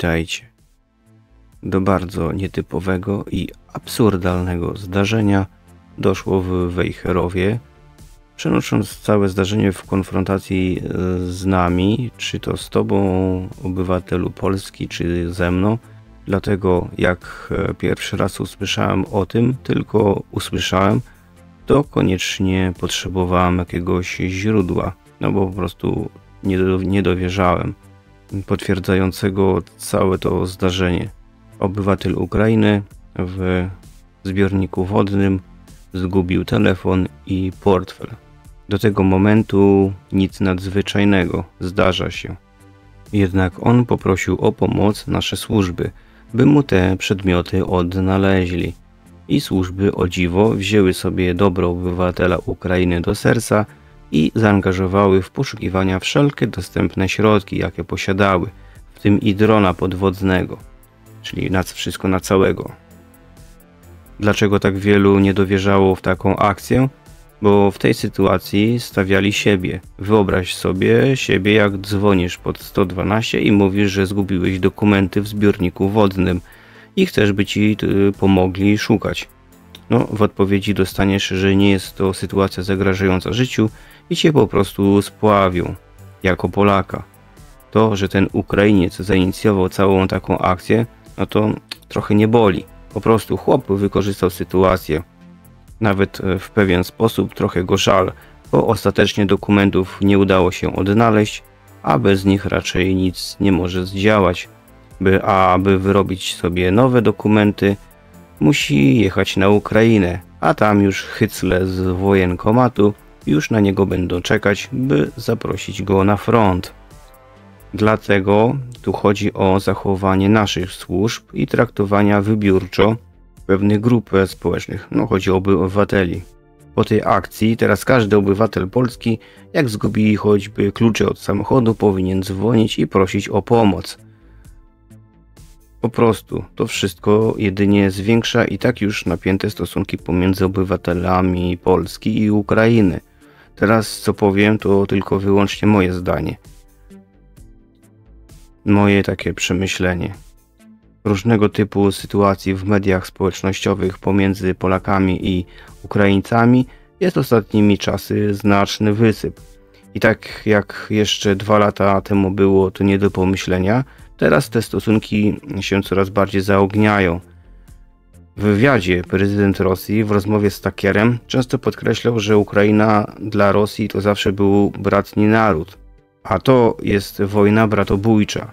Witajcie. Do bardzo nietypowego i absurdalnego zdarzenia doszło w Wejherowie, przenosząc całe zdarzenie w konfrontacji e, z nami, czy to z Tobą, obywatelu Polski, czy ze mną. Dlatego, jak e, pierwszy raz usłyszałem o tym, tylko usłyszałem, to koniecznie potrzebowałem jakiegoś źródła, no bo po prostu nie, do, nie dowierzałem potwierdzającego całe to zdarzenie. Obywatel Ukrainy w zbiorniku wodnym zgubił telefon i portfel. Do tego momentu nic nadzwyczajnego zdarza się. Jednak on poprosił o pomoc nasze służby, by mu te przedmioty odnaleźli. I służby o dziwo wzięły sobie dobro obywatela Ukrainy do serca i zaangażowały w poszukiwania wszelkie dostępne środki, jakie posiadały, w tym i drona podwodnego, czyli na wszystko na całego. Dlaczego tak wielu nie dowierzało w taką akcję? Bo w tej sytuacji stawiali siebie. Wyobraź sobie siebie, jak dzwonisz pod 112 i mówisz, że zgubiłeś dokumenty w zbiorniku wodnym i chcesz, by ci y, pomogli szukać. No, w odpowiedzi dostaniesz, że nie jest to sytuacja zagrażająca życiu i cię po prostu spławią, jako Polaka. To, że ten Ukrainiec zainicjował całą taką akcję, no to trochę nie boli. Po prostu chłop wykorzystał sytuację. Nawet e, w pewien sposób trochę go żal, bo ostatecznie dokumentów nie udało się odnaleźć, a bez nich raczej nic nie może zdziałać. By, a aby wyrobić sobie nowe dokumenty, musi jechać na Ukrainę, a tam już hycle z wojenkomatu już na niego będą czekać, by zaprosić go na front. Dlatego tu chodzi o zachowanie naszych służb i traktowania wybiórczo pewnych grup społecznych. No chodzi o obywateli. Po tej akcji teraz każdy obywatel polski, jak zgubi choćby klucze od samochodu, powinien dzwonić i prosić o pomoc. Po prostu to wszystko jedynie zwiększa i tak już napięte stosunki pomiędzy obywatelami Polski i Ukrainy. Teraz co powiem, to tylko wyłącznie moje zdanie. Moje takie przemyślenie. Różnego typu sytuacji w mediach społecznościowych pomiędzy Polakami i Ukraińcami jest ostatnimi czasy znaczny wysyp. I tak jak jeszcze dwa lata temu było to nie do pomyślenia, teraz te stosunki się coraz bardziej zaogniają. W wywiadzie prezydent Rosji w rozmowie z Takierem często podkreślał, że Ukraina dla Rosji to zawsze był bratni naród, a to jest wojna bratobójcza.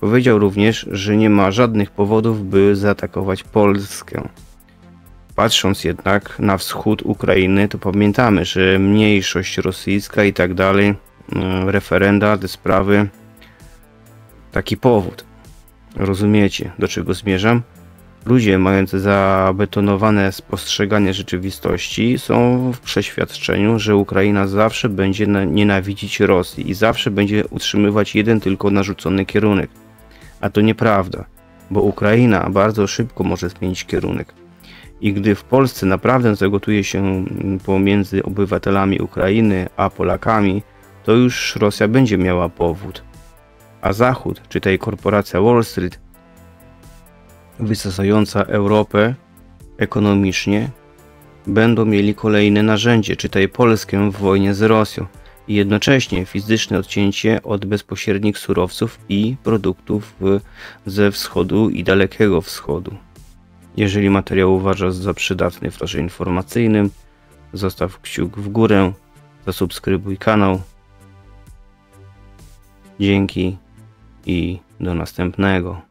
Powiedział również, że nie ma żadnych powodów, by zaatakować Polskę. Patrząc jednak na wschód Ukrainy, to pamiętamy, że mniejszość rosyjska i tak dalej, mm, referenda, te sprawy, taki powód. Rozumiecie, do czego zmierzam? Ludzie mający zabetonowane spostrzeganie rzeczywistości są w przeświadczeniu, że Ukraina zawsze będzie nienawidzić Rosji i zawsze będzie utrzymywać jeden tylko narzucony kierunek. A to nieprawda, bo Ukraina bardzo szybko może zmienić kierunek. I gdy w Polsce naprawdę zagotuje się pomiędzy obywatelami Ukrainy a Polakami, to już Rosja będzie miała powód. A Zachód, czy tej korporacja Wall Street, wysadzająca Europę ekonomicznie, będą mieli kolejne narzędzie, czytaj Polskę w wojnie z Rosją i jednocześnie fizyczne odcięcie od bezpośrednich surowców i produktów ze wschodu i dalekiego wschodu. Jeżeli materiał uważasz za przydatny w torze informacyjnym, zostaw kciuk w górę, zasubskrybuj kanał. Dzięki i do następnego.